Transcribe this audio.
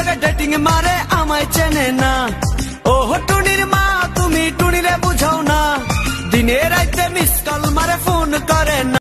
লাগে ডেটিং মারে, আমায় চেনে না। ও টুনির মা, তুমি টুনিরে বুঝাও না। দিনে রাইতে মিস কল মারে ফোন করে না।